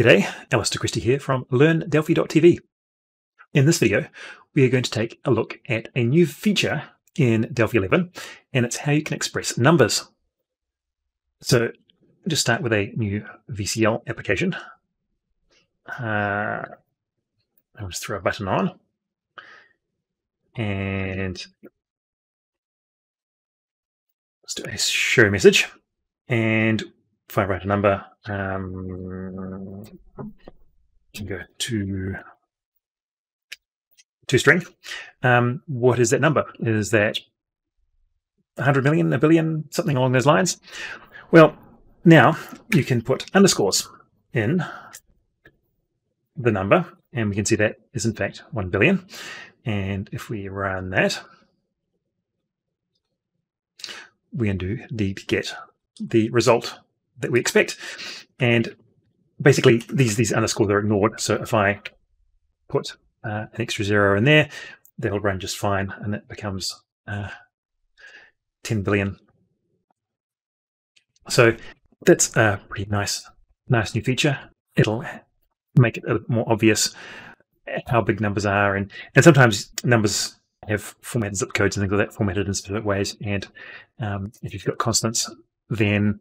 G'day, Alister Christie here from LearnDelphi.tv. In this video, we are going to take a look at a new feature in Delphi 11, and it's how you can express numbers. So just start with a new VCL application. Uh, I'll just throw a button on. And let's do a show message. And if I write a number, um, can go to to string. Um, what is that number? Is that 100 million, a billion, something along those lines? Well, now you can put underscores in the number, and we can see that is in fact 1 billion. And if we run that, we indeed get the result that we expect. And basically, these these underscores are ignored. So if I put uh, an extra zero in there, they'll run just fine, and it becomes uh, 10 billion. So that's a pretty nice, nice new feature. It'll make it a bit more obvious how big numbers are, and and sometimes numbers have formatted zip codes and things like that formatted in specific ways. And um, if you've got constants, then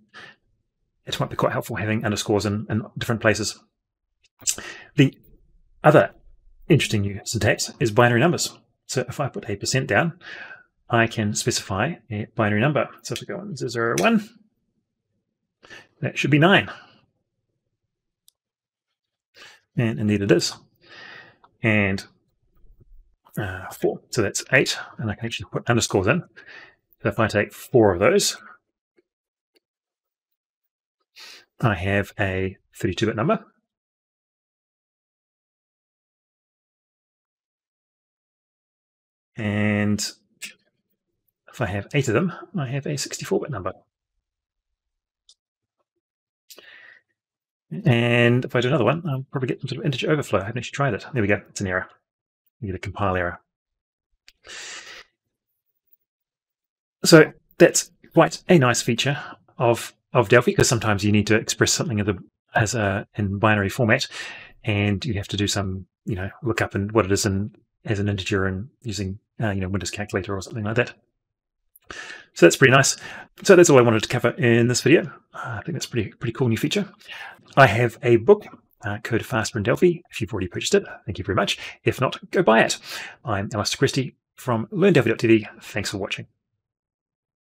it might be quite helpful having underscores in, in different places. The other interesting new syntax is binary numbers. So if I put a percent down, I can specify a binary number. So if I go on 0, 1, that should be 9. And indeed it is. And uh, 4, so that's 8, and I can actually put underscores in. So if I take four of those, I have a 32-bit number. And if I have eight of them, I have a 64-bit number. And if I do another one, I'll probably get some sort of integer overflow. I haven't actually tried it. There we go. It's an error. You get a compile error. So that's quite a nice feature of of Delphi because sometimes you need to express something the, as a in binary format, and you have to do some you know look up and what it is in as an integer and using uh, you know Windows Calculator or something like that. So that's pretty nice. So that's all I wanted to cover in this video. Uh, I think that's pretty pretty cool new feature. I have a book, uh, Code Faster in Delphi. If you've already purchased it, thank you very much. If not, go buy it. I'm Alister Christie from LearnDelphi.tv. Thanks for watching.